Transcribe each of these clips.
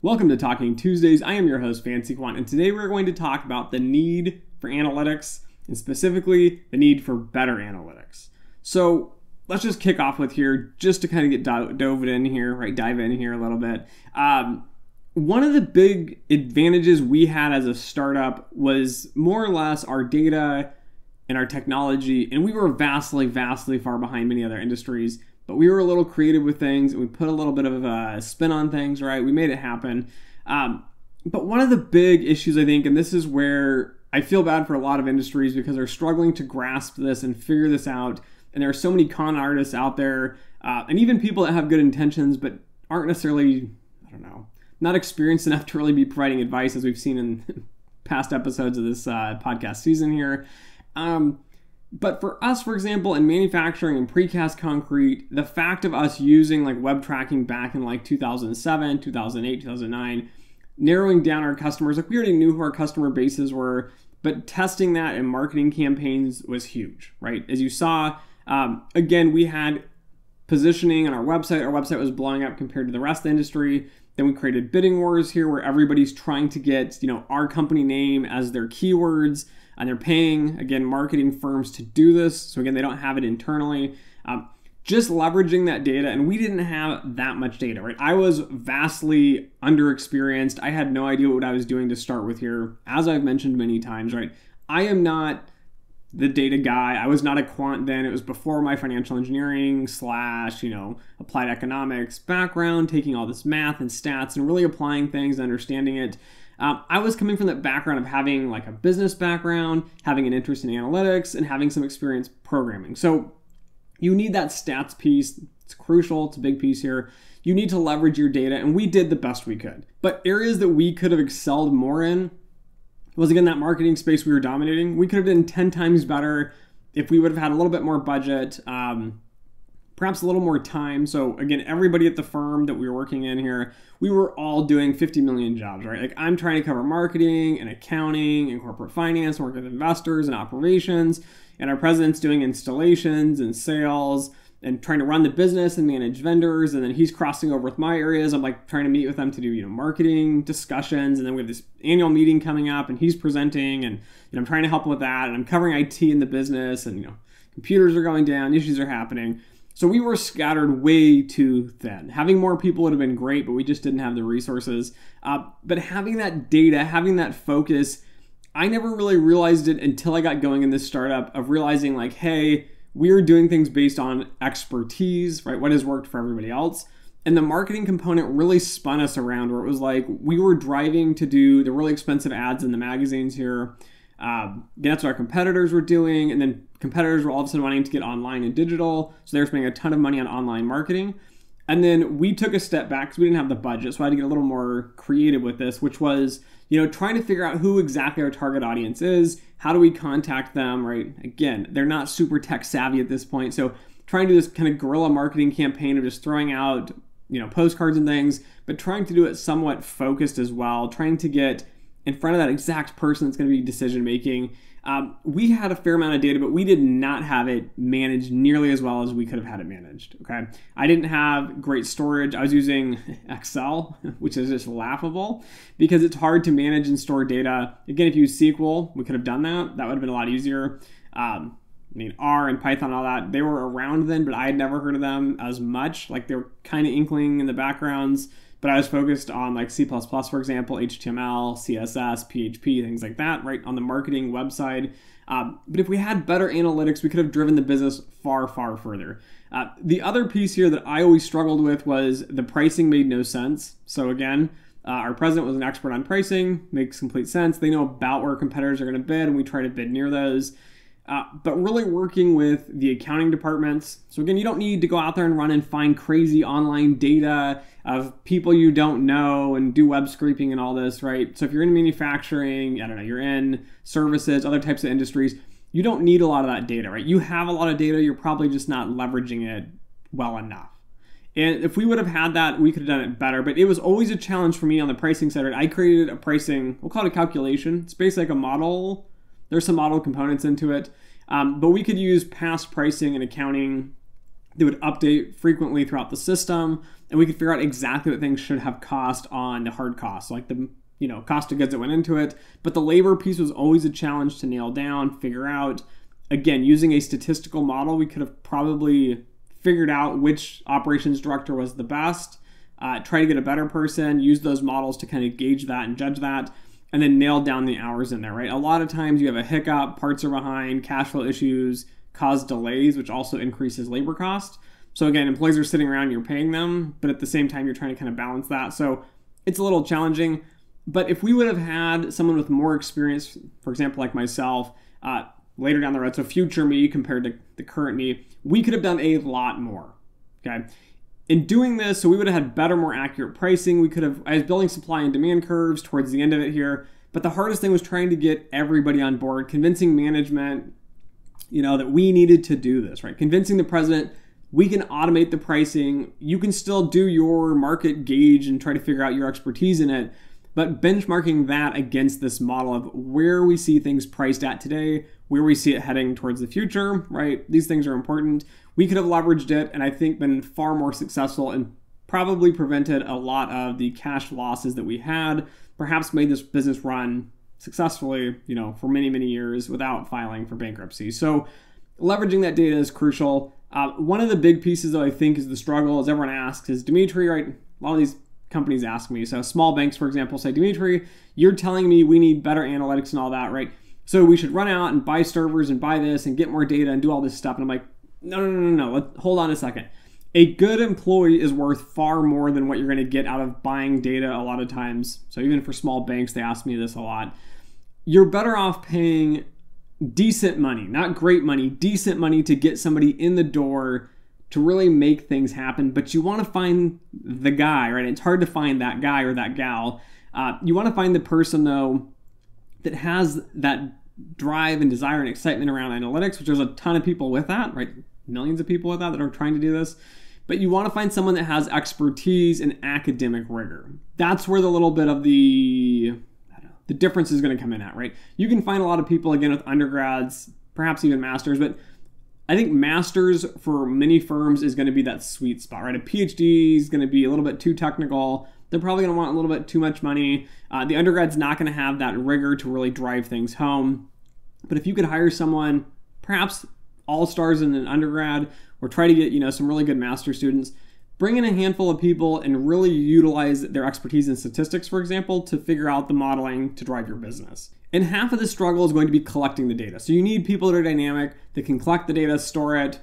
Welcome to Talking Tuesdays. I am your host, Fancy Quant, and today we're going to talk about the need for analytics and specifically the need for better analytics. So let's just kick off with here, just to kind of get do- dove in here, right? Dive in here a little bit. Um, one of the big advantages we had as a startup was more or less our data and our technology, and we were vastly, vastly far behind many other industries but we were a little creative with things and we put a little bit of a spin on things, right? We made it happen. Um, but one of the big issues, I think, and this is where I feel bad for a lot of industries because they're struggling to grasp this and figure this out. And there are so many con artists out there, uh, and even people that have good intentions but aren't necessarily, I don't know, not experienced enough to really be providing advice, as we've seen in past episodes of this uh, podcast season here. Um, but for us, for example, in manufacturing and precast concrete, the fact of us using like web tracking back in like 2007, 2008, 2009, narrowing down our customers, like we already knew who our customer bases were, but testing that in marketing campaigns was huge, right? As you saw, um, again, we had positioning on our website. Our website was blowing up compared to the rest of the industry. Then we created bidding wars here where everybody's trying to get, you know, our company name as their keywords and they're paying again marketing firms to do this. So again, they don't have it internally. Um, just leveraging that data, and we didn't have that much data, right? I was vastly underexperienced. I had no idea what I was doing to start with here. As I've mentioned many times, right? I am not the data guy. I was not a quant then. It was before my financial engineering slash, you know, applied economics background, taking all this math and stats and really applying things and understanding it. Um, I was coming from that background of having like a business background, having an interest in analytics, and having some experience programming. So you need that stats piece. It's crucial. It's a big piece here. You need to leverage your data, and we did the best we could. But areas that we could have excelled more in was again that marketing space we were dominating. We could have done 10 times better if we would have had a little bit more budget. Um, perhaps a little more time. So again, everybody at the firm that we were working in here, we were all doing 50 million jobs, right? Like I'm trying to cover marketing and accounting and corporate finance, work with investors and operations, and our president's doing installations and sales and trying to run the business and manage vendors and then he's crossing over with my areas i'm like trying to meet with them to do you know marketing discussions and then we have this annual meeting coming up and he's presenting and you know, i'm trying to help with that and i'm covering it in the business and you know computers are going down issues are happening so we were scattered way too thin. Having more people would have been great, but we just didn't have the resources. Uh, but having that data, having that focus, I never really realized it until I got going in this startup of realizing, like, hey, we're doing things based on expertise, right? What has worked for everybody else. And the marketing component really spun us around where it was like we were driving to do the really expensive ads in the magazines here. Um, that's what our competitors were doing. And then competitors were all of a sudden wanting to get online and digital. So they're spending a ton of money on online marketing. And then we took a step back because we didn't have the budget. So I had to get a little more creative with this, which was, you know, trying to figure out who exactly our target audience is. How do we contact them, right? Again, they're not super tech savvy at this point. So trying to do this kind of guerrilla marketing campaign of just throwing out, you know, postcards and things, but trying to do it somewhat focused as well, trying to get in front of that exact person that's going to be decision making um, we had a fair amount of data, but we did not have it managed nearly as well as we could have had it managed. Okay, I didn't have great storage. I was using Excel, which is just laughable because it's hard to manage and store data. Again, if you use SQL, we could have done that. That would have been a lot easier. Um, I mean, R and Python, all that, they were around then, but I had never heard of them as much. Like they were kind of inkling in the backgrounds but I was focused on like C++, for example, HTML, CSS, PHP, things like that, right, on the marketing website. Um, but if we had better analytics, we could have driven the business far, far further. Uh, the other piece here that I always struggled with was the pricing made no sense. So again, uh, our president was an expert on pricing, makes complete sense. They know about where competitors are going to bid, and we try to bid near those. Uh, but really working with the accounting departments. So, again, you don't need to go out there and run and find crazy online data of people you don't know and do web scraping and all this, right? So, if you're in manufacturing, I don't know, you're in services, other types of industries, you don't need a lot of that data, right? You have a lot of data, you're probably just not leveraging it well enough. And if we would have had that, we could have done it better. But it was always a challenge for me on the pricing side. Right? I created a pricing, we'll call it a calculation. It's basically like a model there's some model components into it, um, but we could use past pricing and accounting They would update frequently throughout the system, and we could figure out exactly what things should have cost on the hard costs, like the you know cost of goods that went into it. But the labor piece was always a challenge to nail down, figure out. Again, using a statistical model, we could have probably figured out which operations director was the best. Uh, try to get a better person, use those models to kind of gauge that and judge that, and then nail down the hours in there, right? A lot of times you have a hiccup, parts are behind, cash flow issues cause delays, which also increases labor cost. So again, employees are sitting around, you're paying them, but at the same time, you're trying to kind of balance that. So it's a little challenging. But if we would have had someone with more experience, for example, like myself, uh, later down the road, so future me compared to the current me, we could have done a lot more. Okay. In doing this, so we would have had better, more accurate pricing. We could have, I was building supply and demand curves towards the end of it here. But the hardest thing was trying to get everybody on board, convincing management, you know, that we needed to do this, right? Convincing the president we can automate the pricing. You can still do your market gauge and try to figure out your expertise in it, but benchmarking that against this model of where we see things priced at today, where we see it heading towards the future, right? These things are important. We could have leveraged it and I think been far more successful and probably prevented a lot of the cash losses that we had, perhaps made this business run successfully, you know, for many, many years without filing for bankruptcy. So leveraging that data is crucial. Uh, one of the big pieces that I think is the struggle, as everyone asks, is Dimitri, right? A lot of these companies ask me. So small banks, for example, say, Dimitri, you're telling me we need better analytics and all that, right? So we should run out and buy servers and buy this and get more data and do all this stuff. And I'm like, no, no, no, no, hold on a second. A good employee is worth far more than what you're going to get out of buying data a lot of times. So even for small banks, they ask me this a lot. You're better off paying decent money, not great money, decent money to get somebody in the door to really make things happen. But you want to find the guy, right? It's hard to find that guy or that gal. Uh, you want to find the person, though, that has that drive and desire and excitement around analytics, which there's a ton of people with that, right? Millions of people with that that are trying to do this. But you want to find someone that has expertise and academic rigor. That's where the little bit of the the difference is going to come in at, right? You can find a lot of people again with undergrads, perhaps even masters, but I think masters for many firms is going to be that sweet spot, right? A PhD is going to be a little bit too technical. They're probably going to want a little bit too much money. Uh, the undergrad's not going to have that rigor to really drive things home. But if you could hire someone, perhaps all stars in an undergrad, or try to get you know some really good master students, bring in a handful of people and really utilize their expertise in statistics, for example, to figure out the modeling to drive your business. And half of the struggle is going to be collecting the data. So you need people that are dynamic that can collect the data, store it,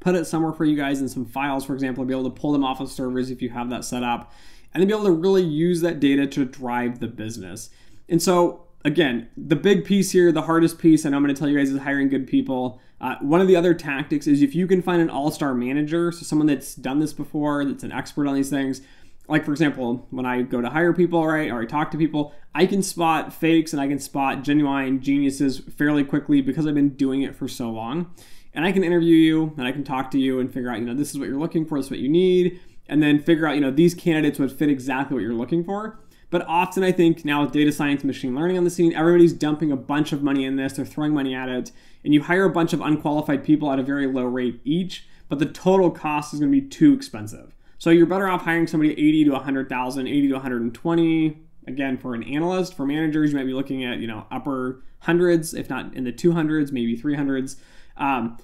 put it somewhere for you guys in some files, for example, be able to pull them off of servers if you have that set up, and then be able to really use that data to drive the business. And so again, the big piece here, the hardest piece, and I'm going to tell you guys is hiring good people. Uh, one of the other tactics is if you can find an all star manager, so someone that's done this before, that's an expert on these things. Like, for example, when I go to hire people, right, or I talk to people, I can spot fakes and I can spot genuine geniuses fairly quickly because I've been doing it for so long. And I can interview you and I can talk to you and figure out, you know, this is what you're looking for, this is what you need, and then figure out, you know, these candidates would fit exactly what you're looking for. But often, I think now with data science, machine learning on the scene, everybody's dumping a bunch of money in this. They're throwing money at it, and you hire a bunch of unqualified people at a very low rate each, but the total cost is going to be too expensive. So you're better off hiring somebody 80 to 100,000, 80 to 120. Again, for an analyst, for managers, you might be looking at you know upper hundreds, if not in the 200s, maybe 300s. Um,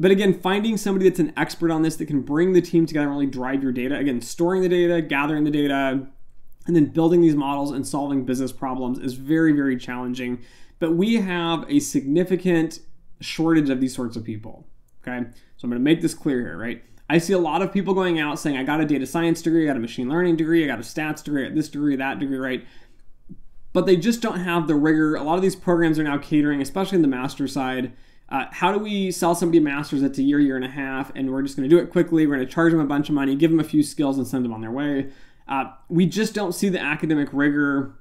but again, finding somebody that's an expert on this that can bring the team together and really drive your data. Again, storing the data, gathering the data, and then building these models and solving business problems is very, very challenging. But we have a significant shortage of these sorts of people. Okay. So I'm going to make this clear here, right? I see a lot of people going out saying, I got a data science degree, I got a machine learning degree, I got a stats degree, I got this degree, that degree, right? But they just don't have the rigor. A lot of these programs are now catering, especially in the master side. Uh, how do we sell somebody a master's that's a year, year and a half, and we're just going to do it quickly? We're going to charge them a bunch of money, give them a few skills, and send them on their way. Uh, we just don't see the academic rigor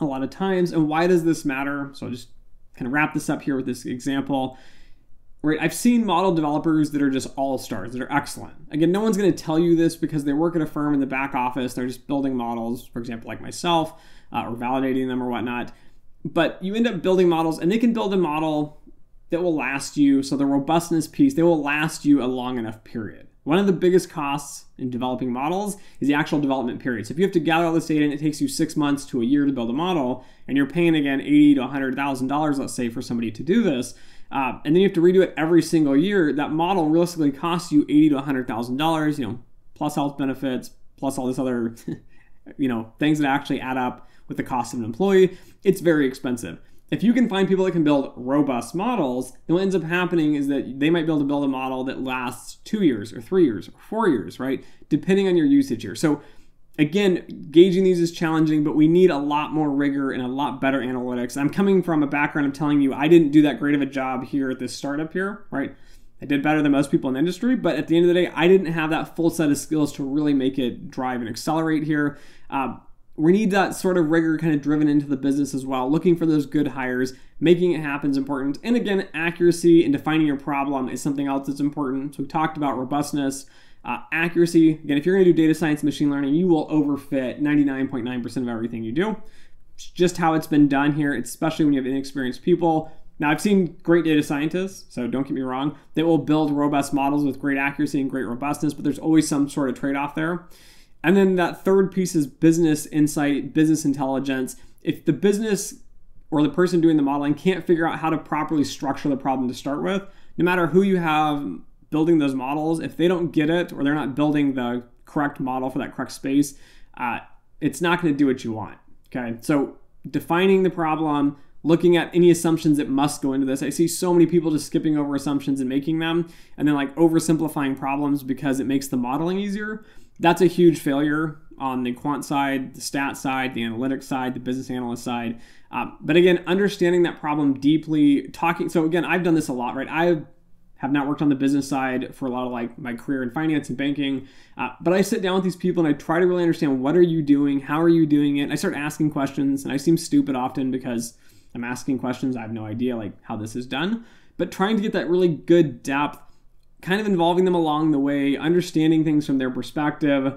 a lot of times. And why does this matter? So I'll just kind of wrap this up here with this example. Right, I've seen model developers that are just all stars, that are excellent. Again, no one's going to tell you this because they work at a firm in the back office. They're just building models, for example, like myself, uh, or validating them or whatnot. But you end up building models, and they can build a model that will last you. So the robustness piece, they will last you a long enough period. One of the biggest costs in developing models is the actual development period. So if you have to gather all this data and it takes you six months to a year to build a model, and you're paying again eighty to hundred thousand dollars, let's say, for somebody to do this, uh, and then you have to redo it every single year, that model realistically costs you eighty to hundred thousand dollars. You know, plus health benefits, plus all this other, you know, things that actually add up with the cost of an employee. It's very expensive if you can find people that can build robust models, then what ends up happening is that they might be able to build a model that lasts two years or three years or four years, right? Depending on your usage here. So again, gauging these is challenging, but we need a lot more rigor and a lot better analytics. I'm coming from a background of telling you I didn't do that great of a job here at this startup here, right? I did better than most people in the industry, but at the end of the day, I didn't have that full set of skills to really make it drive and accelerate here. Uh, we need that sort of rigor kind of driven into the business as well. Looking for those good hires, making it happen is important. And again, accuracy and defining your problem is something else that's important. So we talked about robustness, uh, accuracy. Again, if you're going to do data science, machine learning, you will overfit 99.9% of everything you do. It's just how it's been done here, especially when you have inexperienced people. Now, I've seen great data scientists, so don't get me wrong, that will build robust models with great accuracy and great robustness, but there's always some sort of trade off there. And then that third piece is business insight, business intelligence. If the business or the person doing the modeling can't figure out how to properly structure the problem to start with, no matter who you have building those models, if they don't get it or they're not building the correct model for that correct space, uh, it's not going to do what you want. Okay, so defining the problem, looking at any assumptions that must go into this. I see so many people just skipping over assumptions and making them, and then like oversimplifying problems because it makes the modeling easier that's a huge failure on the quant side, the stat side, the analytics side, the business analyst side. Um, but again, understanding that problem deeply, talking. So again, I've done this a lot, right? I have not worked on the business side for a lot of like my career in finance and banking, uh, but I sit down with these people and I try to really understand what are you doing, how are you doing it. And I start asking questions, and I seem stupid often because I'm asking questions I have no idea like how this is done. But trying to get that really good depth kind of involving them along the way, understanding things from their perspective,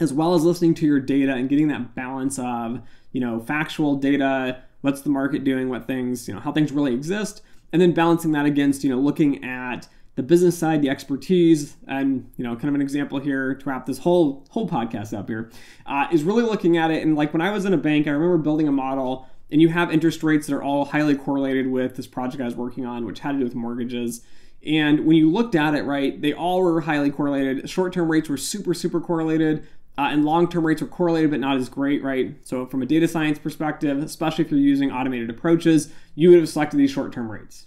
as well as listening to your data and getting that balance of, you know, factual data, what's the market doing, what things, you know, how things really exist, and then balancing that against, you know, looking at the business side, the expertise, and you know, kind of an example here to wrap this whole whole podcast up here uh, is really looking at it. And like when I was in a bank, I remember building a model, and you have interest rates that are all highly correlated with this project I was working on, which had to do with mortgages. And when you looked at it, right, they all were highly correlated. Short term rates were super, super correlated. Uh, and long term rates were correlated, but not as great, right? So, from a data science perspective, especially if you're using automated approaches, you would have selected these short term rates.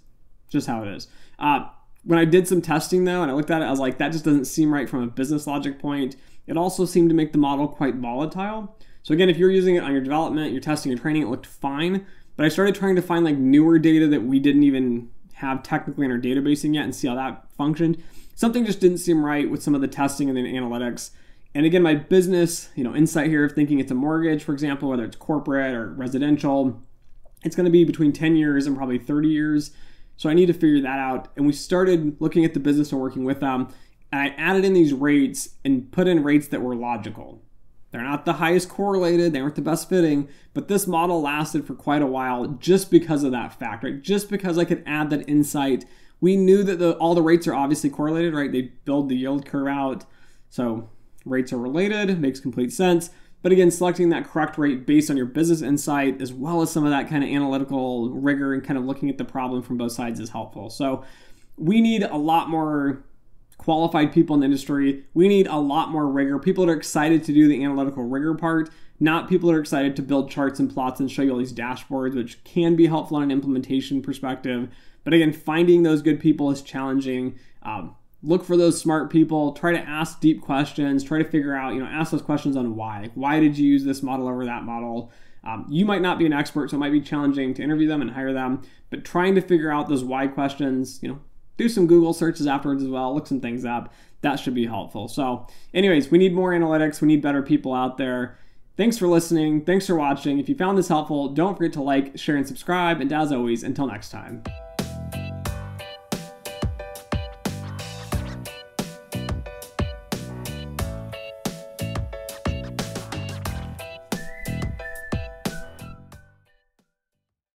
Just how it is. Uh, when I did some testing though, and I looked at it, I was like, that just doesn't seem right from a business logic point. It also seemed to make the model quite volatile. So, again, if you're using it on your development, your testing and training, it looked fine. But I started trying to find like newer data that we didn't even have technically in our databasing yet and see how that functioned. Something just didn't seem right with some of the testing and the analytics. And again, my business, you know, insight here of thinking it's a mortgage, for example, whether it's corporate or residential, it's going to be between 10 years and probably 30 years. So I need to figure that out. And we started looking at the business and working with them. And I added in these rates and put in rates that were logical. They're not the highest correlated, they weren't the best fitting, but this model lasted for quite a while just because of that fact, right? Just because I could add that insight. We knew that the, all the rates are obviously correlated, right? They build the yield curve out. So rates are related, makes complete sense. But again, selecting that correct rate based on your business insight, as well as some of that kind of analytical rigor and kind of looking at the problem from both sides is helpful. So we need a lot more qualified people in the industry. We need a lot more rigor. People that are excited to do the analytical rigor part, not people that are excited to build charts and plots and show you all these dashboards, which can be helpful on an implementation perspective. But again, finding those good people is challenging. Um, look for those smart people. Try to ask deep questions. Try to figure out, you know, ask those questions on why. why did you use this model over that model? Um, you might not be an expert, so it might be challenging to interview them and hire them. But trying to figure out those why questions, you know, do some Google searches afterwards as well, look some things up. That should be helpful. So, anyways, we need more analytics. We need better people out there. Thanks for listening. Thanks for watching. If you found this helpful, don't forget to like, share, and subscribe. And as always, until next time.